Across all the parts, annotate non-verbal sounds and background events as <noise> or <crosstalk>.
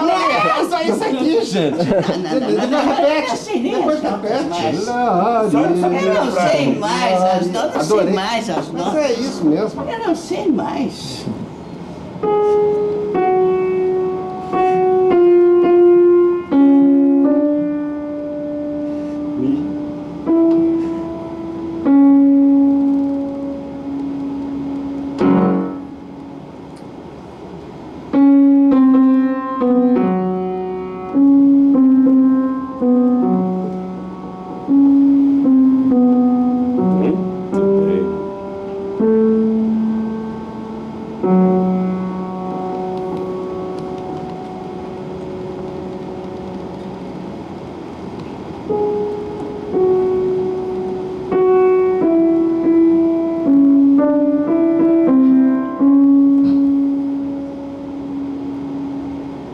Novo. É só isso aqui, gente. Não, não, não, não, não, não nem Depois repete. Eu não sei mais as eu sei mais as Mas é isso mesmo. Eu não sei mais.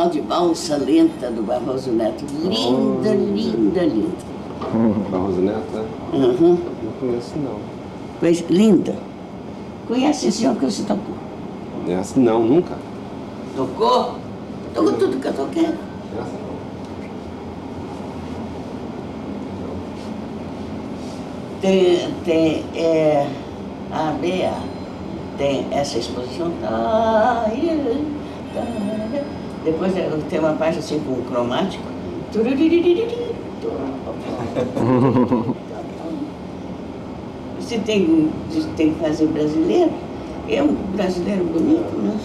tal de valsa lenta do Barroso Neto. Linda, linda, linda. <laughs> Barroso Neto, né? Uhum. Não conheço, não. Pois, linda. Conhece esse senhor que você tocou? Essa não, nunca. Tocou? Tocou tudo que eu toquei. Essa não. Tem, tem é, a Bea tem essa exposição. Tá, é. Depois é, tem uma parte assim com cromático. Você tem, tem que fazer brasileiro. É um brasileiro bonito, né?